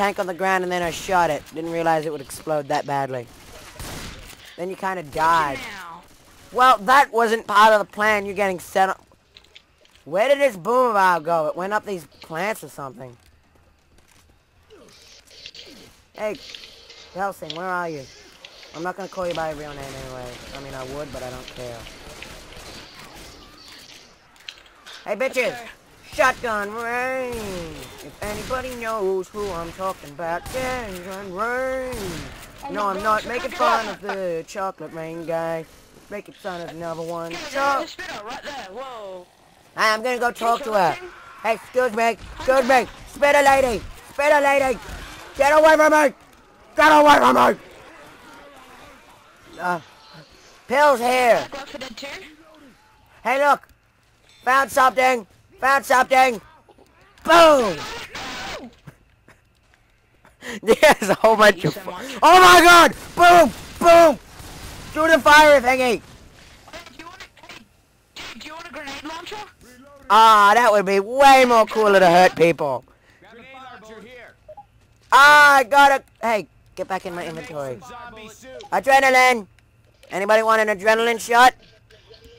tank on the ground and then I shot it. Didn't realize it would explode that badly. Then you kind of died. Well, that wasn't part of the plan. You're getting set up. Where did this boomerang go? It went up these plants or something. Hey, Helsing, where are you? I'm not gonna call you by your real name anyway. I mean, I would, but I don't care. Hey, bitches! Okay. Shotgun rain! If anybody knows who I'm talking about, shotgun rain! No, I'm not making fun of the chocolate rain guy. Making fun of another one. So, right there. Whoa. I'm gonna go talk to her. Hey, excuse me, excuse me, spitter lady, spitter lady, get away from me, get away from me. Uh, pills here. Go for dead too. Hey, look, found something, found something. Boom. There's a whole bunch of. so fu- much. Oh my God! Boom, boom. Do the fire thingy. Hey, do you want a, hey, dude, do you want a grenade launcher? Ah, that would be way more cooler to hurt people. Grenade launcher here. Ah, I got it. Hey, get back in my inventory. Adrenaline. Anybody want an adrenaline shot?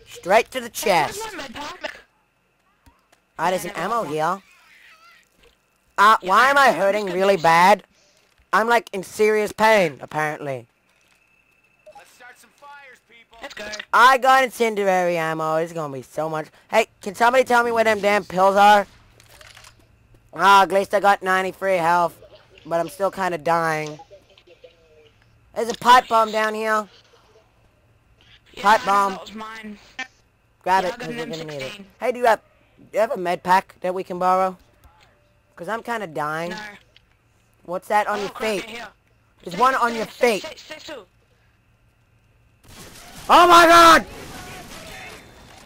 Straight to the chest. where's my med pack? Ah, there's an ammo here. Ah, why am I hurting really bad? I'm like in serious pain, apparently. Let's start some fires, people. Let's go. I got incendiary ammo. It's gonna be so much. Hey, can somebody tell me where them damn pills are? Ah, at least I got 93 health, but I'm still kind of dying. There's a pipe bomb down here. Yeah, Pipe bomb. That mine. Grab Yeah, it, because an we're gonna need it. Hey, do you have, do you have a med pack that we can borrow? Because I'm kind of dying. No. What's that on oh, your crap, feet? There's one on your stay- feet. stay- stay still. Oh my god!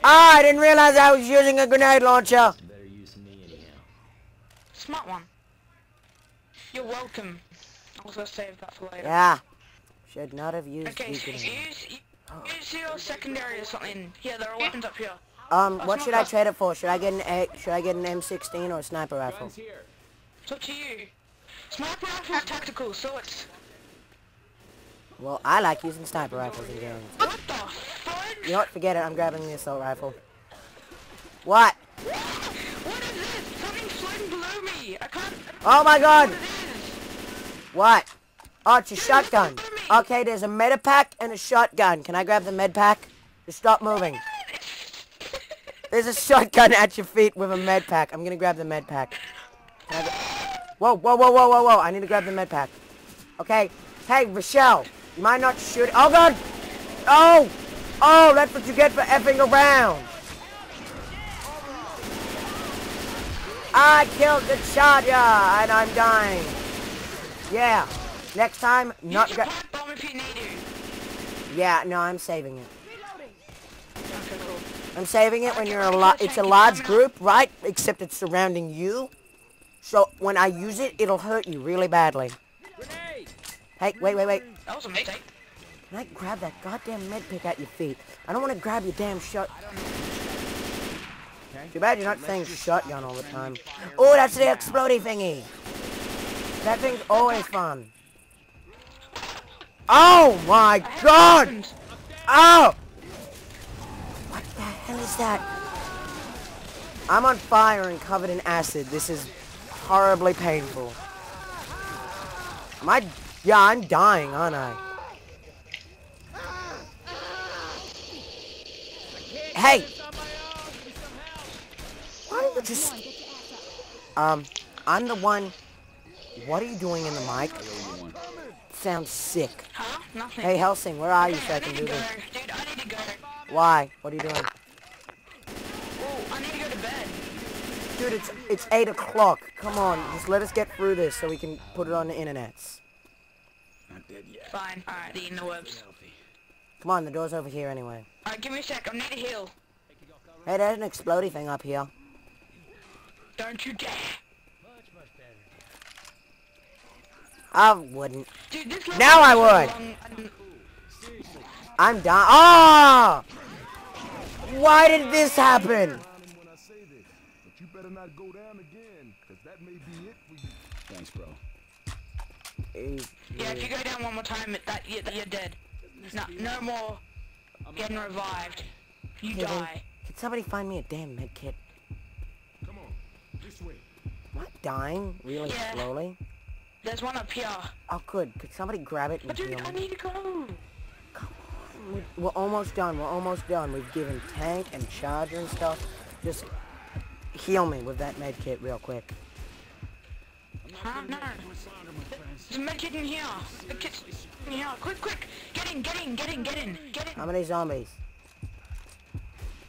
Ah, I didn't realize I was using a grenade launcher. Better use me anyhow. Smart one. You're welcome. I was gonna save that for later. Yeah. Should not have used Okay, so use, use your secondary or something. Yeah, there are weapons up here. Um, what should I trade it for? Should I get an A should I get an M16 or a sniper rifle? Guns here. It's up to you. Sniper rifle's tactical, so it's... Well, I like using sniper rifles in games. What the fudge? You know what? Forget it. I'm grabbing the assault rifle. What? What is this? Something's floating below me. I can't... Oh my god! What it is. What? Oh, it's a shotgun. Okay, there's a med pack and a shotgun. Can I grab the med pack? Just stop moving. There's a shotgun at your feet with a med pack. I'm gonna grab the med pack. Can I gra- whoa, whoa, whoa, whoa, whoa, whoa! I need to grab the med pack. Okay. Hey, Rochelle, you might not shoot. Oh God! Oh! Oh, that's what you get for effing around. I killed the charger and I'm dying. Yeah. Next time, not Use gra- your pipe bomb if you need to. Yeah, no, I'm saving it. Okay, cool. I'm saving it when you're a lot. It's a large group, right? Except it's surrounding you. So when I use it, it'll hurt you really badly. Grenade. Hey, wait, wait, wait. That was a mistake. Can I grab that goddamn med pick at your feet? I don't want to grab your damn shot. Okay. Too bad you're not saying shotgun all the time. Oh, that's the explodey thingy. That thing's always fun. Oh my god! Weapons. Oh! What hell is that? I'm on fire and covered in acid. This is horribly painful. Am I... Yeah, I'm dying, aren't I? Hey! Why you just... Um, I'm the one... What are you doing in the mic? Sounds sick. Huh? Nothing. Hey, Helsing, where are you so I I can do this? Dude, I need to go. Why? What are you doing? Oh, I need to go to bed. Dude, it's it's 8 o'clock. Come on, just let us get through this so we can put it on the internets. Not dead yet. Fine. Alright, eating the webs. Come on, the door's over here anyway. Alright, give me a sec. I need to heal. Hey, there's an explodey thing up here. Don't you dare. I wouldn't. Dude, this level Now I would. long I'm done. Oh! Why did this happen? when I say this, but you better not go down again, cause that may be it for you. Thanks, bro. Yeah, if you go down one more time, that you're, you're dead. No, no more getting revived. You Hey, then, die. Can somebody find me a damn med kit? Come on. This way. What? Dying really Yeah. slowly? There's one up here. Oh, good. Could somebody grab it and But dude, I need to go. We- We're almost done. We're almost done. We've given tank and charger and stuff. Just heal me with that med kit real quick. Huh? No. There's a med kit in here. The kit's in here. Quick, quick. Get in, get in, get in, get in, get in. How many zombies?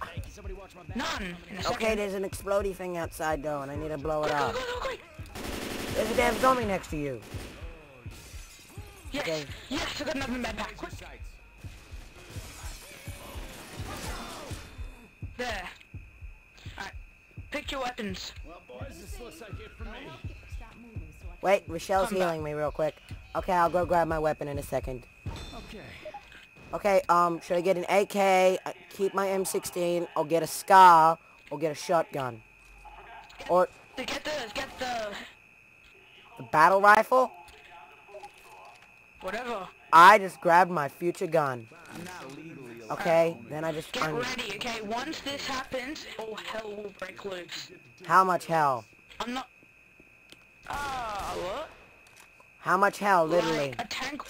Hey, can somebody watch my back? None. Okay, there's an explodey thing outside though, and I need to blow it up. go, go, quick. There's a damn zombie next to you. Yes, Okay. yes, I got another med pack. Quick. There. Alright. Pick your weapons. Well, boys, this looks like it for me. Wait, Rochelle's Come back. healing me real quick. Okay, I'll go grab my weapon in a second. Okay. Okay, um, should I get an AK, uh, keep my M16, or get a SCAR, or get a shotgun? Or get the, get the, the battle rifle? whatever. I just grabbed my future gun. I'm not legally Okay, then I just Get ready, okay? Once this happens, all hell will break loose. How much hell? I'm not... Ah, what? How much hell, literally? Like, a tank...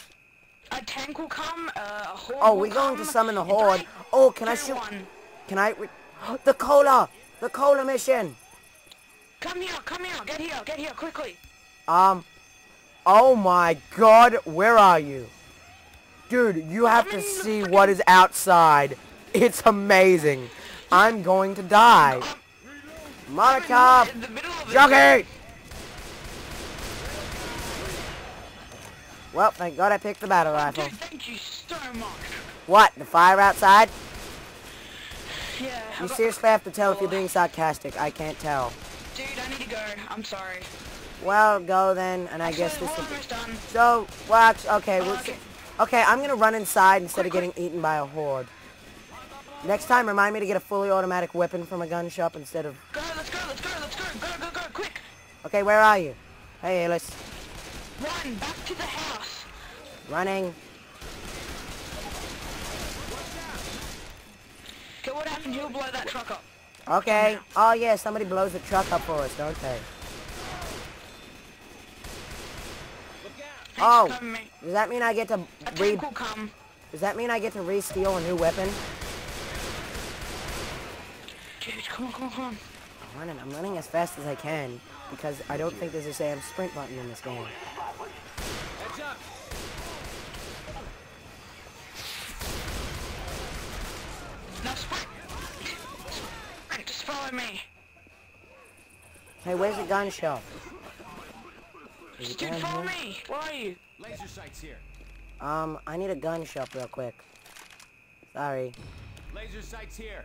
A tank will come, uh, a horde Oh, we're going to summon the horde. Oh, can I shoot? one. Can I? The cola! The cola mission! Come here, come here, get here, get here, quickly. Um, oh my god, where are you? Dude, you have to see what is outside. It's amazing. I'm going to die. Monica! In the middle of it. Jockey! Well, thank god I picked the battle oh, rifle. Dude, thank you so much. What, the fire outside? Yeah, You seriously have to tell if you're oh. being sarcastic. I can't tell. Dude, I need to go. I'm sorry. Well, go then, and I Actually, guess this will almost done. So, watch, okay, oh, we'll Okay. Okay, I'm gonna run inside instead of getting eaten by a horde. Next time, remind me to get a fully automatic weapon from a gun shop instead of... Go, let's go, let's go, let's go, go, go, go, quick. Okay, where are you? Hey, Ellis. Run, back to the house. Running. Okay, what happened? You'll blow that truck up. Okay. Oh, yeah, somebody blows the truck up for us, don't they? Thanks Oh. for covering me. Does that mean I get to re... tank come. Does that mean I get to re-steal a new weapon? Dude, come on, come on, come on. I'm running. I'm running as fast as I can because I don't think there's a damn sprint button in this game. Heads up. No, sprint. Sprint, just follow me. Hey, where's the gun shop? Is it Dude, follow here? me. Where are you? Laser sights here. Um, I need a gun shop real quick. Sorry. Laser sights here.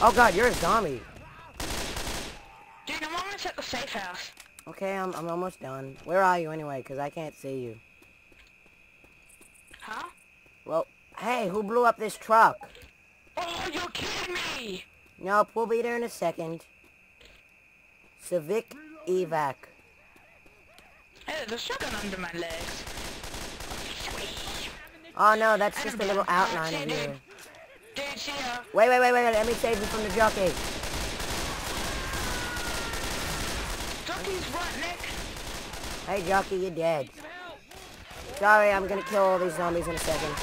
Oh god, you're a zombie. Dude, I'm almost at the safe house. Okay, I'm, I'm almost done. Where are you anyway? Because I can't see you. Huh? Well, hey, who blew up this truck? Oh, you're kidding me. Nope, we'll be there in a second. Civic evac. Uh, hey, there's a shotgun under my legs. Oh no, that's just a little outline of uh, you. Dude, see ya. Wait, wait, wait, wait, let me save you from the jockey. Jockey's right, Nick. Hey jockey, you're dead. Sorry, I'm gonna kill all these zombies in a second.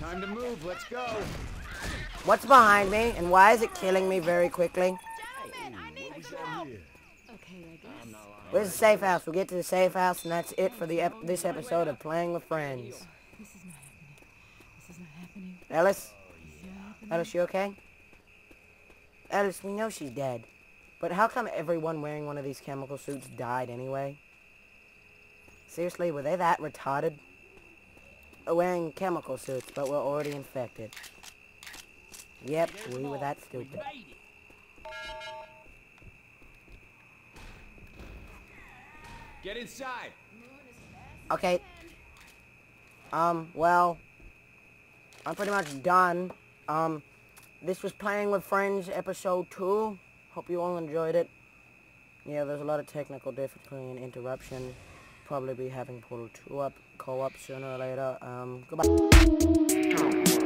Time to move. Let's go. What's behind me, and why is it killing me very quickly? Where's the safe house? We'll get to the safe house, and that's it for the ep this episode of Playing with Friends. This is not happening. This is not happening. Ellis? This is. Ellis, you okay? Ellis, we know she's dead. But how come everyone wearing one of these chemical suits died anyway? Seriously, were they that retarded? They're wearing chemical suits, but we're already infected. Yep, we were that stupid. Get inside. Okay. Um, well, I'm pretty much done. Um, this was Playing with Friends episode 2. Hope you all enjoyed it. Yeah, there's a lot of technical difficulty and interruption. Probably be having Portal 2 up, co-op sooner or later. Um, goodbye.